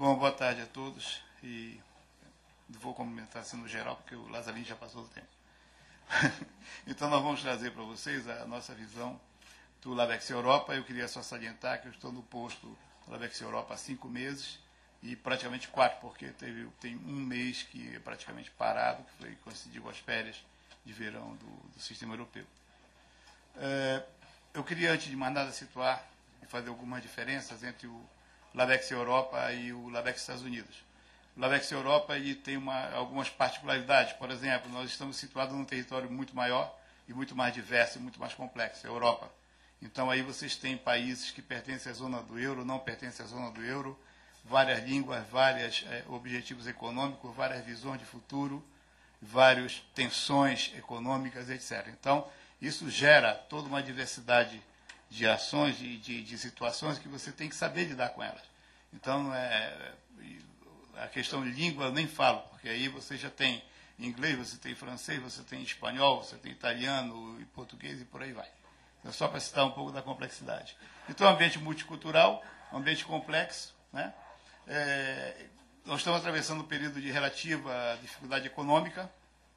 Bom, boa tarde a todos. E vou comentar assim no geral, porque o Lazarino já passou do tempo. então, nós vamos trazer para vocês a nossa visão do Lavex Europa. Eu queria só salientar que eu estou no posto do Lavex Europa há cinco meses e praticamente quatro, porque teve, tem um mês que é praticamente parado, que foi coincidiu com as férias de verão do, do sistema europeu. É, eu queria, antes de mais nada, situar e fazer algumas diferenças entre o Lavex Europa e o Lavex Estados Unidos. O Lavex Europa ele tem uma, algumas particularidades. Por exemplo, nós estamos situados num território muito maior e muito mais diverso e muito mais complexo, a Europa. Então aí vocês têm países que pertencem à zona do euro, não pertencem à zona do euro, várias línguas, vários é, objetivos econômicos, várias visões de futuro, várias tensões econômicas, etc. Então, isso gera toda uma diversidade de ações e de, de, situações que você tem que saber lidar com elas. Então, é, a questão de língua eu nem falo, porque aí você já tem inglês, você tem francês, você tem espanhol, você tem italiano e português e por aí vai. Então, só para citar um pouco da complexidade. Então, um ambiente multicultural, um ambiente complexo. Né? É, nós estamos atravessando um período de relativa dificuldade econômica,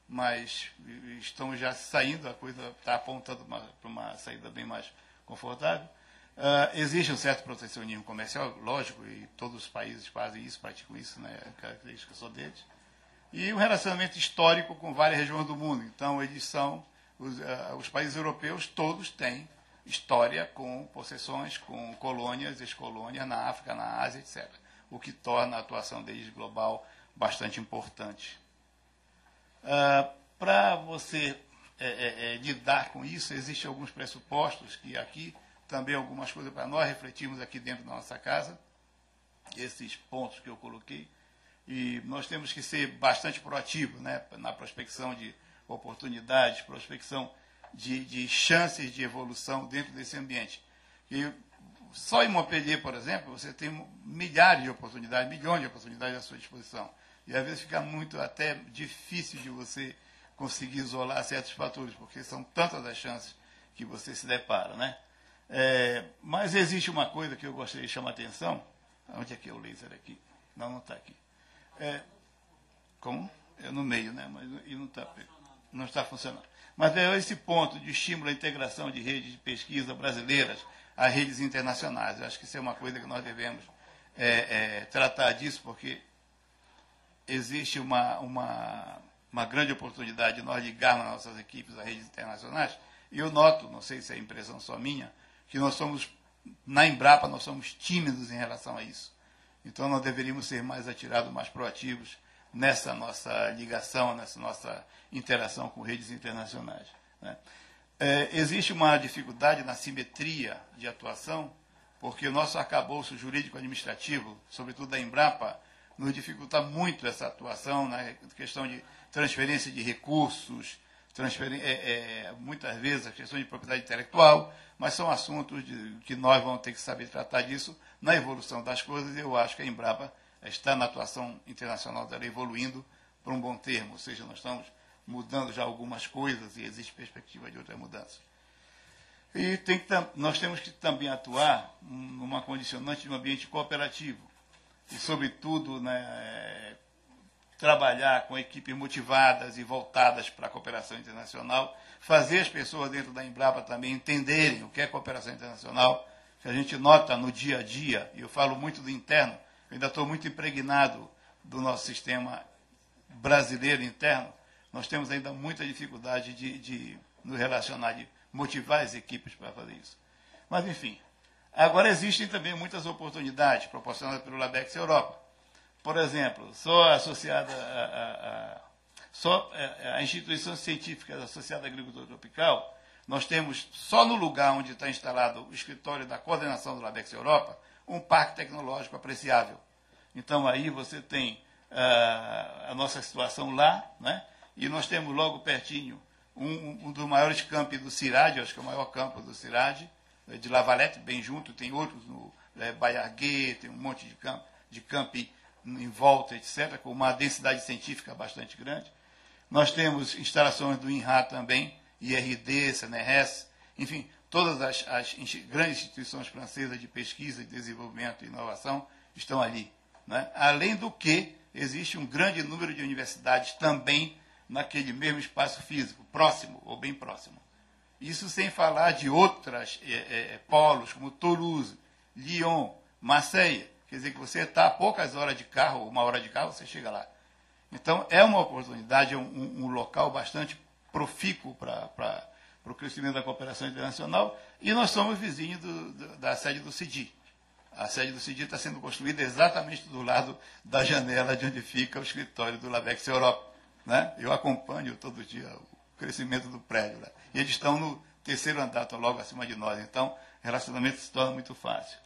mas estamos já saindo, a coisa está apontando para uma saída bem mais confortável. Uh, existe um certo protecionismo comercial, lógico, e todos os países fazem isso, praticam isso, né, é característica só deles. E um relacionamento histórico com várias regiões do mundo. Então, eles são, os, uh, os países europeus todos têm história com possessões, com colônias, ex-colônias na África, na Ásia, etc. O que torna a atuação deles global bastante importante. Uh, Para você é, é, é, lidar com isso, existem alguns pressupostos que aqui também algumas coisas para nós refletirmos aqui dentro da nossa casa, esses pontos que eu coloquei. E nós temos que ser bastante proativos né, na prospecção de oportunidades, prospecção de, de chances de evolução dentro desse ambiente. E só em Montpellier, por exemplo, você tem milhares de oportunidades, milhões de oportunidades à sua disposição. E às vezes fica muito até difícil de você conseguir isolar certos fatores, porque são tantas as chances que você se depara, né? É, mas existe uma coisa que eu gostaria de chamar a atenção. Onde é que é o laser aqui? Não, não está aqui. É, como? É no meio, né? Mas e não está não está funcionando. Mas é esse ponto de estímulo à integração de redes de pesquisa brasileiras a redes internacionais. Eu acho que isso é uma coisa que nós devemos é, é, tratar disso, porque existe uma, uma, uma grande oportunidade de nós ligarmos nossas equipes a redes internacionais. E eu noto, não sei se é impressão só minha, que nós somos, na Embrapa, nós somos tímidos em relação a isso. Então, nós deveríamos ser mais atirados, mais proativos nessa nossa ligação, nessa nossa interação com redes internacionais. Né? É, existe uma dificuldade na simetria de atuação, porque o nosso arcabouço jurídico-administrativo, sobretudo da Embrapa, nos dificulta muito essa atuação na questão de transferência de recursos, é, é, muitas vezes a questão de propriedade intelectual, mas são assuntos de, que nós vamos ter que saber tratar disso na evolução das coisas, eu acho que a Embrapa está na atuação internacional dela evoluindo por um bom termo, ou seja, nós estamos mudando já algumas coisas e existe perspectiva de outras mudanças. E que, nós temos que também atuar numa condicionante de um ambiente cooperativo e, sobretudo, né, trabalhar com equipes motivadas e voltadas para a cooperação internacional, fazer as pessoas dentro da Embrapa também entenderem o que é cooperação internacional, que a gente nota no dia a dia, e eu falo muito do interno, eu ainda estou muito impregnado do nosso sistema brasileiro interno, nós temos ainda muita dificuldade de, de nos relacionar, de motivar as equipes para fazer isso. Mas, enfim, agora existem também muitas oportunidades proporcionadas pelo LABEX Europa. Por exemplo, só associada a, a, a só é, a instituição científica associada à agricultura tropical, nós temos só no lugar onde está instalado o escritório da coordenação do LABEX Europa, um parque tecnológico apreciável. Então aí você tem uh, a nossa situação lá, né? e nós temos logo pertinho um, um dos maiores campos do CIRAD, acho que é o maior campo do CIRAD, de Lavalete, bem junto, tem outros no é, tem um monte de campo, de campi em volta, etc., com uma densidade científica bastante grande. Nós temos instalações do INRA também, IRD, CNRS, enfim, todas as, as, grandes instituições francesas de pesquisa, desenvolvimento e inovação estão ali. Né? Além do que, existe um grande número de universidades também naquele mesmo espaço físico, próximo ou bem próximo. Isso sem falar de outras é, é, polos, como Toulouse, Lyon, Marseille. Quer dizer que você está a poucas horas de carro, uma hora de carro, você chega lá. Então, é uma oportunidade, é um, um local bastante profícuo para o crescimento da cooperação internacional. E nós somos vizinhos do, do, da sede do CIDI. A sede do CIDI está sendo construída exatamente do lado da janela de onde fica o escritório do Labex Europa. Né? Eu acompanho todo dia o crescimento do prédio lá. E eles estão no terceiro andar, logo acima de nós. Então, relacionamento se torna muito fácil.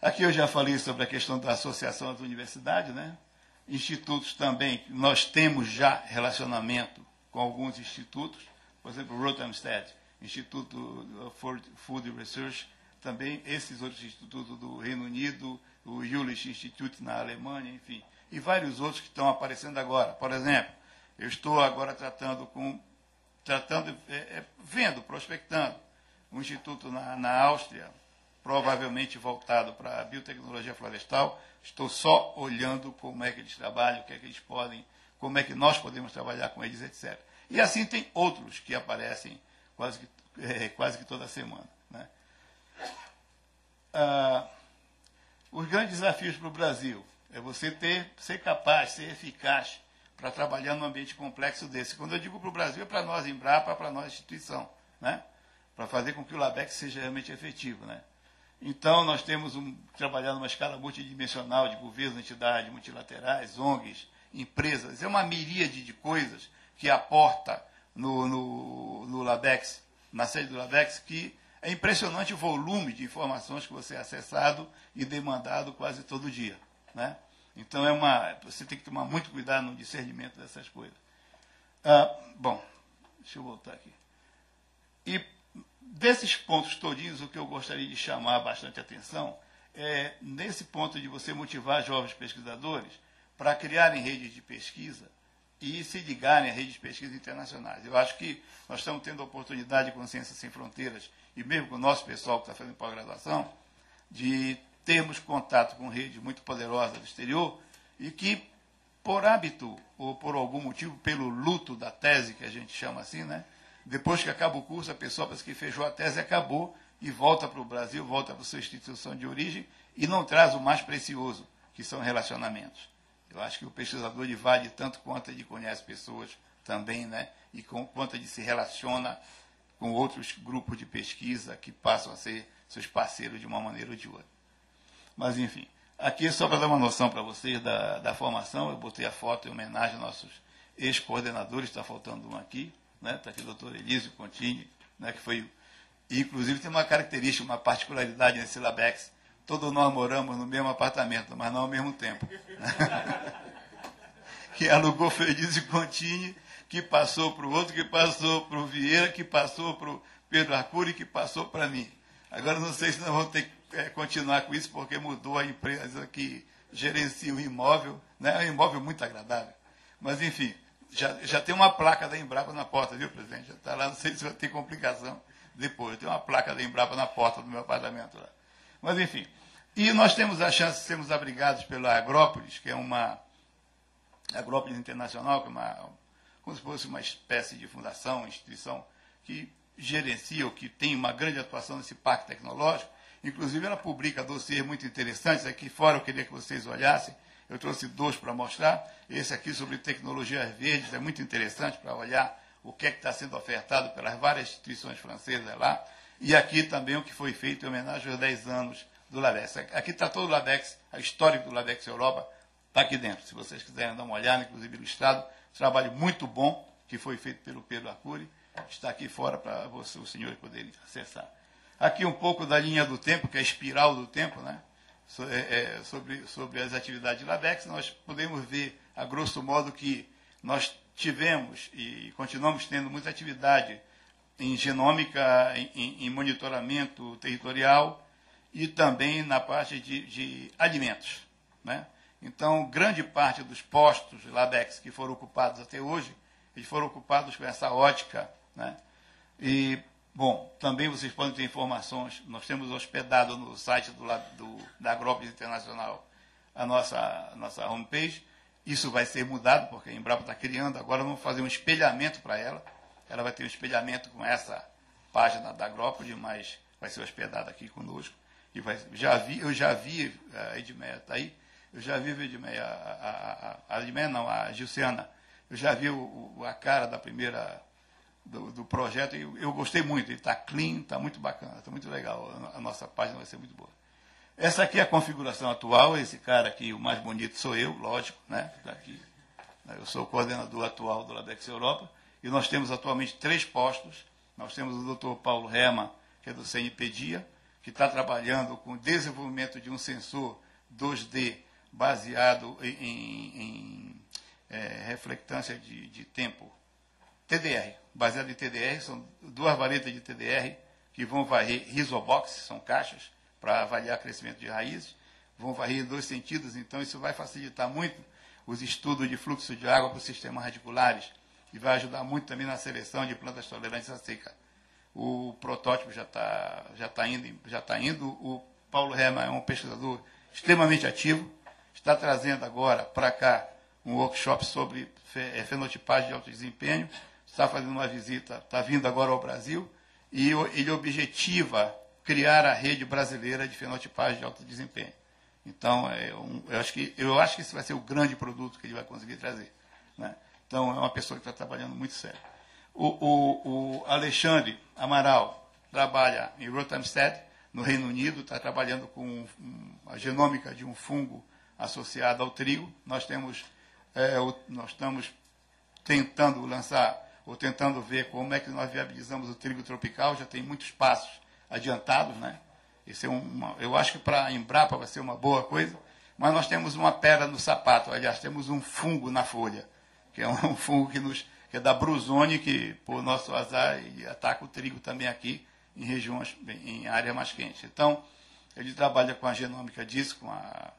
Aqui eu já falei sobre a questão da associação das universidades, né? Institutos também, nós temos já relacionamento com alguns institutos, por exemplo, Rothamsted, Instituto for Food Research, também esses outros institutos do Reino Unido, o Jülich Institute na Alemanha, enfim, e vários outros que estão aparecendo agora. Por exemplo, eu estou agora tratando com, tratando, é, é, vendo, prospectando, um instituto na, na Áustria, provavelmente voltado para a biotecnologia florestal. Estou só olhando como é que eles trabalham, o que é que eles podem, como é que nós podemos trabalhar com eles, etc. E assim tem outros que aparecem quase que, é, quase que toda semana. Né? Ah, os grandes desafios para o Brasil é você ter, ser capaz, ser eficaz para trabalhar num ambiente complexo desse. Quando eu digo para o Brasil, é para nós, Embrapa, para nós, instituição, né? para fazer com que o LABEC seja realmente efetivo. Né? Então, nós temos um, trabalhado numa escala multidimensional de governos, entidades multilaterais, ONGs, empresas. É uma miríade de coisas que aporta no, no, no LABEX, na sede do LABEX, que é impressionante o volume de informações que você é acessado e demandado quase todo dia. Né? Então, é uma, você tem que tomar muito cuidado no discernimento dessas coisas. Ah, bom, deixa eu voltar aqui. E desses pontos todinhos, o que eu gostaria de chamar bastante atenção é nesse ponto de você motivar jovens pesquisadores para criarem redes de pesquisa e se ligarem a redes de pesquisa internacionais. Eu acho que nós estamos tendo a oportunidade com Ciências Sem Fronteiras, e mesmo com o nosso pessoal que está fazendo pós-graduação, de termos contato com redes muito poderosas do exterior e que, por hábito ou por algum motivo, pelo luto da tese, que a gente chama assim, né, depois que acaba o curso, a pessoa pensa que fechou a tese, acabou e volta para o Brasil, volta para a sua instituição de origem e não traz o mais precioso, que são relacionamentos. Eu acho que o pesquisador vale tanto quanto ele conhece pessoas também, né? E com, quanto ele se relaciona com outros grupos de pesquisa que passam a ser seus parceiros de uma maneira ou de outra. Mas, enfim, aqui só para dar uma noção para vocês da, da formação, eu botei a foto em homenagem aos nossos ex-coordenadores, está faltando um aqui, né? Está aqui o doutor Elísio Contini, né? que foi. inclusive tem uma característica, uma particularidade nesse Labex. Todos nós moramos no mesmo apartamento, mas não ao mesmo tempo. que alugou foi Elísio Contini, que passou para o outro, que passou para o Vieira, que passou para o Pedro Arcuri, que passou para mim. Agora não sei se nós vamos ter que é, continuar com isso, porque mudou a empresa que gerencia o imóvel. Né? É um imóvel muito agradável. Mas, enfim, já, já tem uma placa da Embrapa na porta, viu, presidente? Já está lá, não sei se vai ter complicação depois. Tem uma placa da Embrapa na porta do meu apartamento lá. Mas, enfim. E nós temos a chance de sermos abrigados pela Agrópolis, que é uma Agrópolis Internacional, que é uma, como se fosse uma espécie de fundação, instituição, que gerencia ou que tem uma grande atuação nesse parque tecnológico. Inclusive, ela publica dossiês muito interessantes. Aqui fora eu queria que vocês olhassem eu trouxe dois para mostrar. Esse aqui sobre tecnologias verdes é muito interessante para olhar o que é está sendo ofertado pelas várias instituições francesas lá. E aqui também o que foi feito em homenagem aos 10 anos do LADEX. Aqui está todo o LADEX, a história do LADEX Europa está aqui dentro. Se vocês quiserem dar uma olhada, inclusive ilustrado, trabalho muito bom que foi feito pelo Pedro Arcuri, está aqui fora para os senhores poderem acessar. Aqui um pouco da linha do tempo, que é a espiral do tempo, né? É, é, sobre, sobre as atividades de LABEX, nós podemos ver, a grosso modo, que nós tivemos e continuamos tendo muita atividade em genômica, em, em monitoramento territorial e também na parte de, de alimentos. Né? Então, grande parte dos postos LABEX que foram ocupados até hoje, eles foram ocupados com essa ótica. Né? E Bom, também vocês podem ter informações. Nós temos hospedado no site do, do, da Agrópolis Internacional a nossa, a nossa homepage. Isso vai ser mudado, porque a Embrapa está criando. Agora vamos fazer um espelhamento para ela. Ela vai ter um espelhamento com essa página da Agrópole, mas vai ser hospedada aqui conosco. E vai, já vi, eu já vi, a Edmeia está aí, eu já vi a Edmeia, a, a, a Edmeia não, a Gilciana, eu já vi o, o, a cara da primeira, do, do projeto, eu, eu, gostei muito, ele está clean, está muito bacana, está muito legal, a, a nossa página vai ser muito boa. Essa aqui é a configuração atual, esse cara aqui, o mais bonito sou eu, lógico, né? Tá aqui. Eu sou o coordenador atual do Labex Europa, e nós temos atualmente três postos. Nós temos o doutor Paulo Rema, que é do CNPedia, que está trabalhando com o desenvolvimento de um sensor 2D baseado em, em, em é, reflectância de, de, tempo. TDR, baseado em TDR, são duas varetas de TDR que vão varrer risobox, são caixas, para avaliar crescimento de raízes, vão varrer em dois sentidos, então isso vai facilitar muito os estudos de fluxo de água para os sistemas radiculares e vai ajudar muito também na seleção de plantas tolerantes à seca. O protótipo já está já tá indo, já tá indo. O Paulo Rema é um pesquisador extremamente ativo, está trazendo agora para cá um workshop sobre é, fenotipagem de alto desempenho, está fazendo uma visita, está vindo agora ao Brasil, e ele objetiva criar a rede brasileira de fenotipagem de alto desempenho. Então, é um, eu, acho que, eu acho que esse vai ser o grande produto que ele vai conseguir trazer. Né? Então, é uma pessoa que está trabalhando muito sério. O, o, o, Alexandre Amaral trabalha em Rothamsted, no Reino Unido, está trabalhando com a genômica de um fungo associado ao trigo. Nós temos, é, o, nós estamos tentando lançar ou tentando ver como é que nós viabilizamos o trigo tropical. Já tem muitos passos adiantados, né? Isso é uma, eu acho que para a Embrapa vai ser uma boa coisa, mas nós temos uma pedra no sapato, aliás, temos um fungo na folha, que é um fungo que, nos, que é da Bruzone, que, por nosso azar, ataca o trigo também aqui, em regiões, em área mais quente. Então, ele trabalha com a genômica disso, com a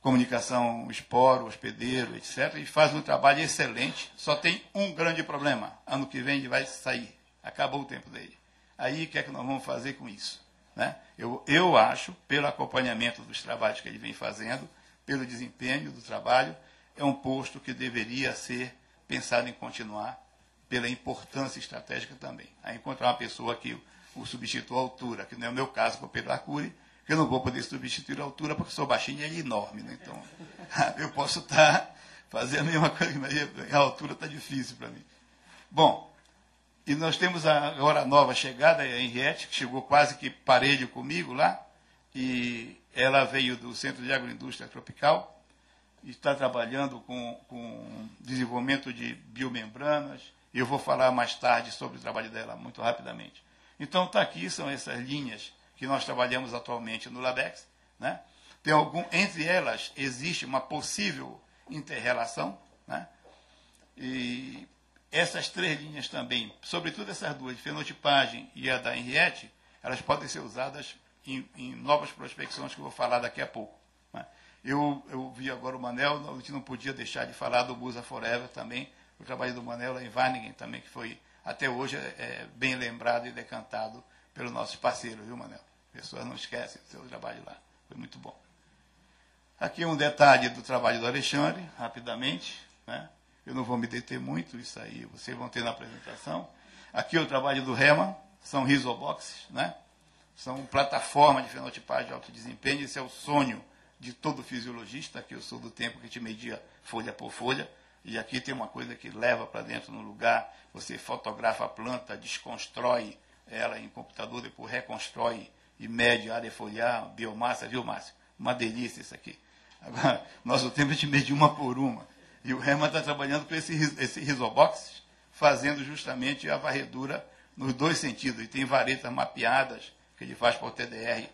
comunicação esporo, hospedeiro, etc., e faz um trabalho excelente. Só tem um grande problema. Ano que vem ele vai sair. Acabou o tempo dele. Aí o que é que nós vamos fazer com isso? Né? Eu, eu acho, pelo acompanhamento dos trabalhos que ele vem fazendo, pelo desempenho do trabalho, é um posto que deveria ser pensado em continuar, pela importância estratégica também. Aí encontrar uma pessoa que o, substitua à altura, que não é o meu caso com o Pedro Arcuri, eu não vou poder substituir a altura porque sou baixinho e ele é enorme. Né? Então, eu posso estar tá fazendo a mesma coisa, mas a altura está difícil para mim. Bom, e nós temos agora a nova chegada, a Henriette, que chegou quase que parelho comigo lá, e ela veio do Centro de Agroindústria Tropical, e está trabalhando com, com desenvolvimento de biomembranas, eu vou falar mais tarde sobre o trabalho dela, muito rapidamente. Então, está aqui, são essas linhas que nós trabalhamos atualmente no LABEX. Né? Tem algum, entre elas, existe uma possível interrelação, né? e essas três linhas também, sobretudo essas duas, de fenotipagem e a da Henriette, elas podem ser usadas em, em novas prospecções que eu vou falar daqui a pouco. Né? Eu, eu vi agora o Manel, a gente não podia deixar de falar do Busa Forever também, o trabalho do Manel lá em Waningen também, que foi, até hoje, é, é bem lembrado e decantado pelos nossos parceiros, viu, Manel? Pessoas não esquecem do seu trabalho lá. Foi muito bom. Aqui um detalhe do trabalho do Alexandre, rapidamente. Né? Eu não vou me deter muito, isso aí vocês vão ter na apresentação. Aqui é o trabalho do REMA, são risoboxes, né? são plataformas de fenotipagem de alto desempenho. Esse é o sonho de todo fisiologista, que eu sou do tempo que te media folha por folha. E aqui tem uma coisa que leva para dentro no lugar, você fotografa a planta, desconstrói ela em computador, depois reconstrói e mede a área foliar, biomassa, viu, Márcio? Uma delícia isso aqui. Agora, nosso tempo a gente mede uma por uma. E o Herman está trabalhando com esse, esse risobox, fazendo justamente a varredura nos dois sentidos. E tem varetas mapeadas que ele faz o TDR,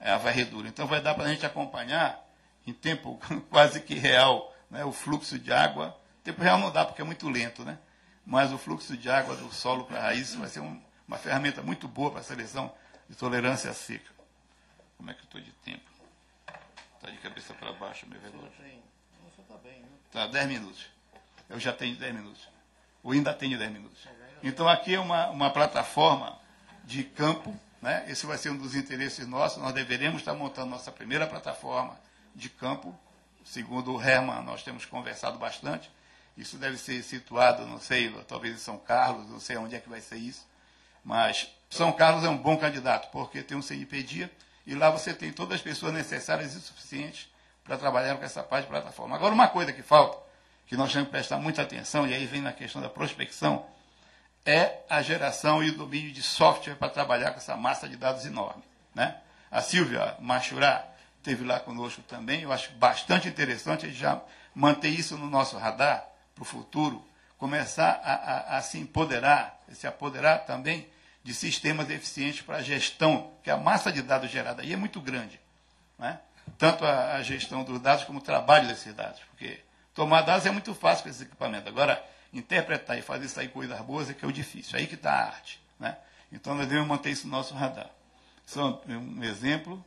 é, a varredura. Então vai dar para a gente acompanhar em tempo quase que real né, o fluxo de água. Tempo real não dá porque é muito lento, né? Mas o fluxo de água do solo para a raiz vai ser um, uma ferramenta muito boa para a seleção de tolerância à seca. Como é que eu estou de tempo? Está de cabeça para baixo, meu relógio. Você está bem, né? Tá, 10 minutos. Eu já tenho 10 minutos. Ou ainda tenho 10 minutos. Então aqui é uma, uma plataforma de campo. Né? Esse vai ser um dos interesses nossos. Nós deveremos estar montando nossa primeira plataforma de campo. Segundo o Herman, nós temos conversado bastante. Isso deve ser situado, não sei, talvez em São Carlos, não sei onde é que vai ser isso. Mas São Carlos é um bom candidato, porque tem um CNPD e lá você tem todas as pessoas necessárias e suficientes para trabalhar com essa parte de plataforma. Agora, uma coisa que falta, que nós temos que prestar muita atenção, e aí vem na questão da prospecção, é a geração e o domínio de software para trabalhar com essa massa de dados enorme. Né? A Silvia Machurá esteve lá conosco também, eu acho bastante interessante já manter isso no nosso radar para o futuro, começar a, a, a, se empoderar, se apoderar também de sistemas eficientes para a gestão, que a massa de dados gerada aí é muito grande. Né? Tanto a, a gestão dos dados como o trabalho desses dados, porque tomar dados é muito fácil com esse equipamento. Agora, interpretar e fazer sair coisas boas é que é o difícil, é aí que está a arte. Né? Então, nós devemos manter isso no nosso radar. Só um exemplo.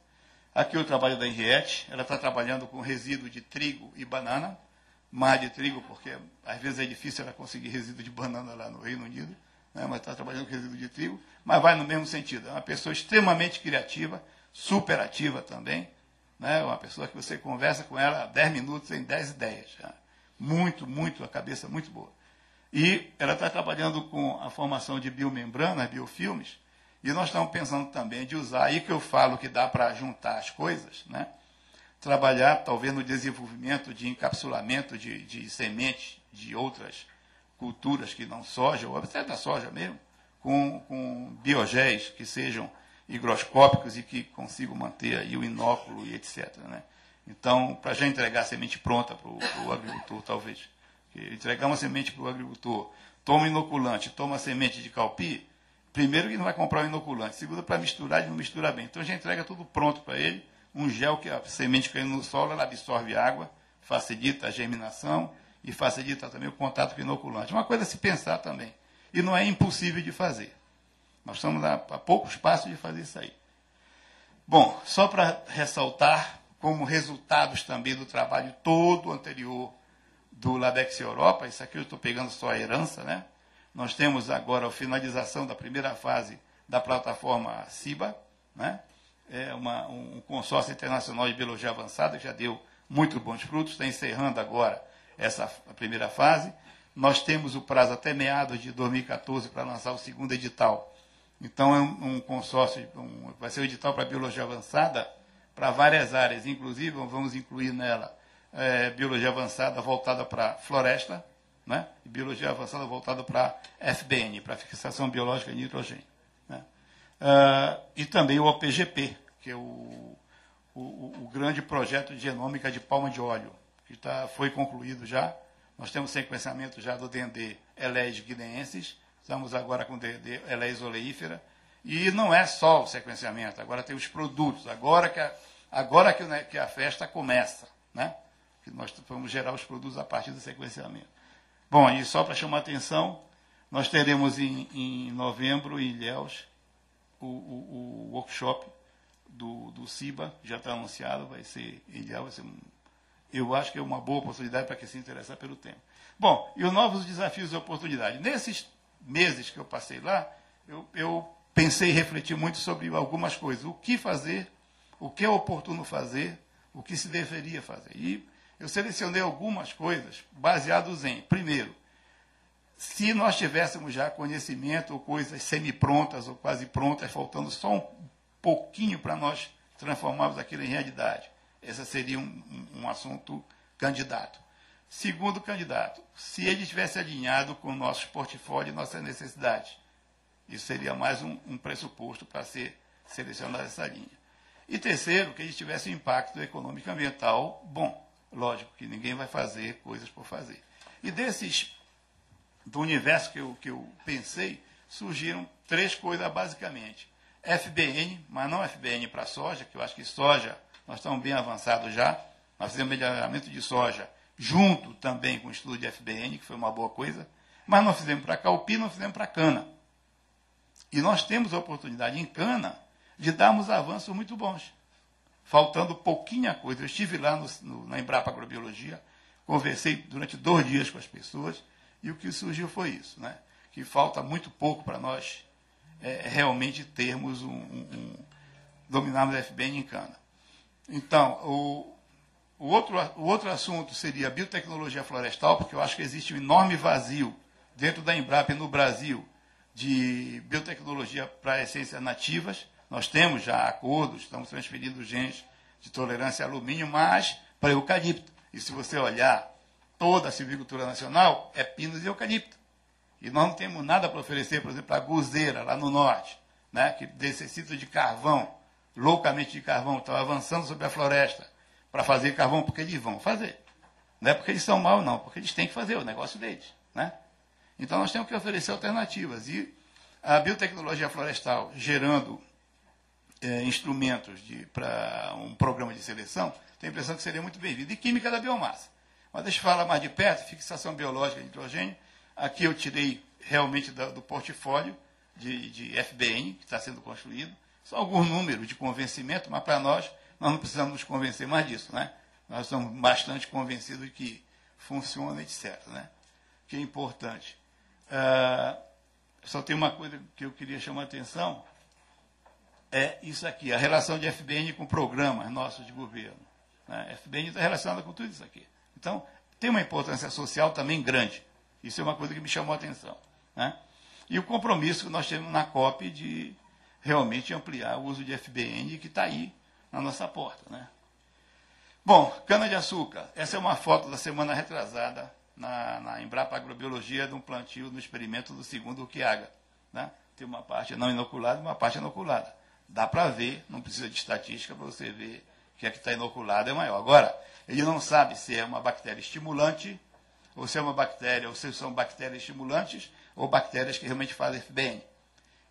Aqui o trabalho da Henriette, ela está trabalhando com resíduo de trigo e banana, mais de trigo, porque às vezes é difícil ela conseguir resíduo de banana lá no Reino Unido, né, mas está trabalhando com resíduo de trigo, mas vai no mesmo sentido. É uma pessoa extremamente criativa, super ativa também, né, uma pessoa que você conversa com ela 10 minutos em 10 ideias. Já. Muito, muito, a cabeça muito boa. E ela está trabalhando com a formação de biomembranas, biofilmes, e nós estamos pensando também de usar, aí que eu falo que dá para juntar as coisas, né? trabalhar talvez no desenvolvimento de encapsulamento de, de sementes de outras culturas que não soja, ou até da soja mesmo, com, com biogéis que sejam higroscópicos e que consigam manter aí o inóculo e etc. Né? Então, para já entregar a semente pronta para o agricultor, talvez. Entregar uma semente para o agricultor, toma inoculante, toma semente de calpi, primeiro que não vai comprar o inoculante, segundo para misturar, ele não mistura bem. Então já entrega tudo pronto para ele, um gel que a semente caindo no solo, ela absorve água, facilita a germinação e facilita também o contato com o inoculante. Uma coisa a se pensar também. E não é impossível de fazer. Nós estamos a, a poucos passos de fazer isso aí. Bom, só para ressaltar, como resultados também do trabalho todo anterior do Ladex Europa, isso aqui eu estou pegando só a herança, né? Nós temos agora a finalização da primeira fase da plataforma CIBA, né? é uma, um consórcio internacional de biologia avançada que já deu muito bons frutos, está encerrando agora essa primeira fase. Nós temos o prazo até meados de 2014 para lançar o segundo edital. Então, é um, consórcio, um, vai ser o um edital para biologia avançada para várias áreas, inclusive vamos incluir nela é, biologia avançada voltada para floresta, né? e biologia avançada voltada para FBN, para fixação biológica de nitrogênio. Né? Uh, e também o OPGP, que é o, o, o, grande projeto de genômica de palma de óleo, que tá, foi concluído já. Nós temos sequenciamento já do DND Eles guineensis, estamos agora com DND Eles oleífera, e não é só o sequenciamento, agora tem os produtos, agora que a, agora que, né, que a festa começa, né? que nós vamos gerar os produtos a partir do sequenciamento. Bom, e só para chamar a atenção, nós teremos em, em novembro, em Ilhéus, o, o, o workshop do, do CIBA, já está anunciado, vai ser ideal, vai ser um, eu acho que é uma boa oportunidade para quem se interessar pelo tema. Bom, e os novos desafios e oportunidades. Nesses meses que eu passei lá, eu, eu pensei e refleti muito sobre algumas coisas. O que fazer, o que é oportuno fazer, o que se deveria fazer. E eu selecionei algumas coisas baseadas em, primeiro, se nós tivéssemos já conhecimento ou coisas semi-prontas ou quase prontas, faltando só um pouquinho para nós transformarmos aquilo em realidade. Esse seria um, um, assunto candidato. Segundo candidato, se ele estivesse alinhado com o nosso portfólio e nossas necessidades. Isso seria mais um, um pressuposto para ser selecionada essa linha. E terceiro, que ele tivesse um impacto econômico ambiental bom. Lógico que ninguém vai fazer coisas por fazer. E desses, do universo que eu, que eu pensei, surgiram três coisas basicamente. FBN, mas não FBN para soja, que eu acho que soja nós estamos bem avançados já. Nós fizemos melhoramento de soja junto também com o estudo de FBN, que foi uma boa coisa. Mas nós fizemos para calpi, não fizemos para cana. E nós temos a oportunidade em cana de darmos avanços muito bons. Faltando pouquinha coisa. Eu estive lá no, no, na Embrapa Agrobiologia, conversei durante dois dias com as pessoas, e o que surgiu foi isso, né? que falta muito pouco para nós é, realmente termos um, um, um dominarmos a FBN em cana. Então, o, o outro, o outro assunto seria a biotecnologia florestal, porque eu acho que existe um enorme vazio dentro da Embrapa no Brasil de biotecnologia para essências nativas. Nós temos já acordos, estamos transferindo genes de tolerância a alumínio, mas para eucalipto. E se você olhar toda a silvicultura nacional, é pinos e eucalipto. E nós não temos nada para oferecer, por exemplo, a guzeira, lá no norte, né, que necessita de carvão, loucamente de carvão, estão avançando sobre a floresta para fazer carvão, porque eles vão fazer. Não é porque eles são maus, não, porque eles têm que fazer o negócio deles. Né? Então nós temos que oferecer alternativas. E a biotecnologia florestal gerando é, instrumentos para um programa de seleção, tenho a impressão que seria muito bem-vindo. E química da biomassa. Mas deixa eu falar mais de perto, fixação biológica de nitrogênio. Aqui eu tirei realmente do, do portfólio de, de FBN, que está sendo construído. São alguns números de convencimento, mas para nós, nós não precisamos nos convencer mais disso. Né? Nós estamos bastante convencidos de que funciona, etc. Né? Que é importante. Uh, só tem uma coisa que eu queria chamar a atenção, é isso aqui, a relação de FBN com programas nossos de governo. Né? FBN está relacionada com tudo isso aqui. Então, tem uma importância social também grande. Isso é uma coisa que me chamou a atenção. Né? E o compromisso que nós temos na COP de realmente ampliar o uso de FBN, que está aí na nossa porta. Né? Bom, cana-de-açúcar. Essa é uma foto da semana retrasada na, na Embrapa Agrobiologia de um plantio no experimento do segundo Uquiaga. Né? Tem uma parte não inoculada e uma parte inoculada. Dá para ver, não precisa de estatística para você ver que a que está inoculada é maior. Agora, ele não sabe se é uma bactéria estimulante, ou se é uma bactéria, ou se são bactérias estimulantes, ou bactérias que realmente fazem FBN.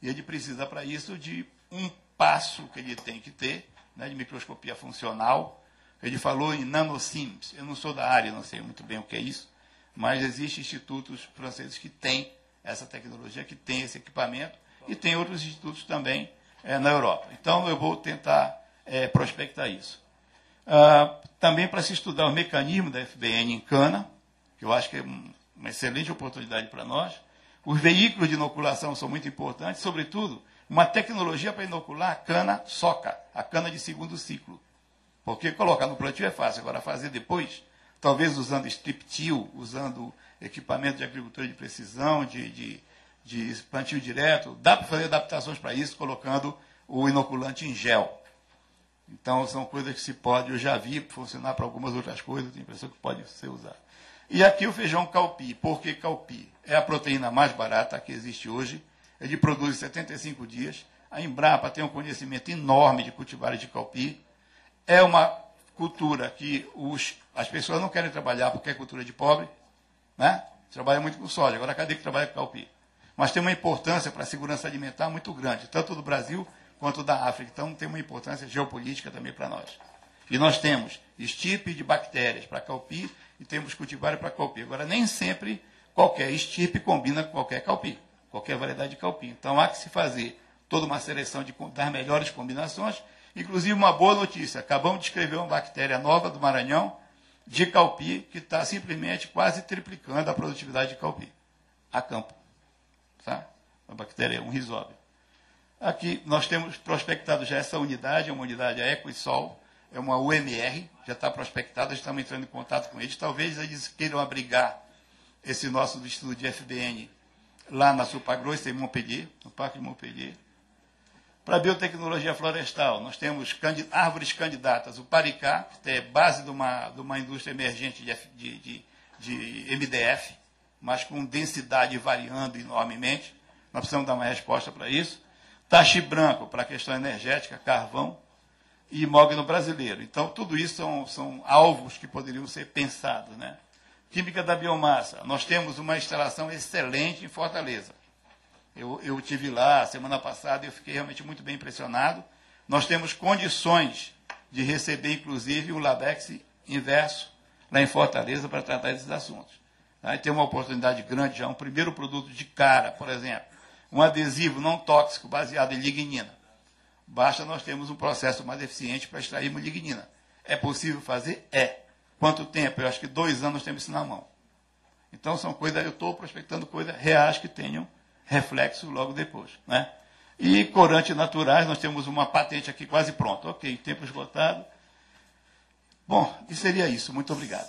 E ele precisa, para isso, de um passo que ele tem que ter, né, de microscopia funcional. Ele falou em nanosims. Eu não sou da área, não sei muito bem o que é isso, mas existem institutos franceses que têm essa tecnologia, que têm esse equipamento, e tem outros institutos também é, na Europa. Então, eu vou tentar é, prospectar isso. Ah, também para se estudar o mecanismo da FBN em cana, que eu acho que é uma excelente oportunidade para nós. Os veículos de inoculação são muito importantes, sobretudo uma tecnologia para inocular a cana soca, a cana de segundo ciclo. Porque colocar no plantio é fácil, agora fazer depois talvez usando strip-till, usando equipamento de agricultura de precisão, de, de, de plantio direto. Dá para fazer adaptações para isso, colocando o inoculante em gel. Então, são coisas que se pode, eu já vi funcionar para algumas outras coisas, tenho a impressão que pode ser usado. E aqui o feijão calpi. Por que calpi? É a proteína mais barata que existe hoje. Ele produz 75 dias. A Embrapa tem um conhecimento enorme de cultivares de calpi. É uma cultura que os, as pessoas não querem trabalhar porque é cultura de pobre, né? Trabalha muito com soja, agora cadê que trabalha com calpi? Mas tem uma importância para a segurança alimentar muito grande, tanto do Brasil quanto da África. Então tem uma importância geopolítica também para nós. E nós temos estirpe de bactérias para calpi e temos cultivar para calpi. Agora, nem sempre qualquer estirpe combina com qualquer calpi, qualquer variedade de calpi. Então há que se fazer toda uma seleção de, das melhores combinações Inclusive, uma boa notícia: acabamos de escrever uma bactéria nova do Maranhão, de calpi, que está simplesmente quase triplicando a produtividade de calpi a campo. Tá? Uma bactéria, um risóbio. Aqui nós temos prospectado já essa unidade, é uma unidade a Equisol, é uma UMR, já está prospectada, estamos entrando em contato com eles. Talvez eles queiram abrigar esse nosso estudo de FBN lá na Supagrossa, em Montpellier, no Parque de Montpellier. Para biotecnologia florestal, nós temos árvores candidatas. O Paricá, que é base de uma, de uma indústria emergente de, de, de, de MDF, mas com densidade variando enormemente. Nós precisamos dar uma resposta para isso. Taxi branco, para a questão energética, carvão. E mogno brasileiro. Então, tudo isso são, são alvos que poderiam ser pensados. Né? Química da biomassa. Nós temos uma instalação excelente em Fortaleza. Eu, eu tive lá semana passada e eu fiquei realmente muito bem impressionado. Nós temos condições de receber, inclusive, o LABEX inverso lá em Fortaleza para tratar desses assuntos. Aí tem uma oportunidade grande já, um primeiro produto de cara, por exemplo, um adesivo não tóxico baseado em lignina. Basta nós termos um processo mais eficiente para extrairmos lignina. É possível fazer? É. Quanto tempo? Eu acho que dois anos temos isso na mão. Então são coisas, eu estou prospectando coisas reais que tenham reflexo logo depois. Né? E corantes naturais, nós temos uma patente aqui quase pronta. Ok, tempo esgotado. Bom, e seria isso. Muito obrigado.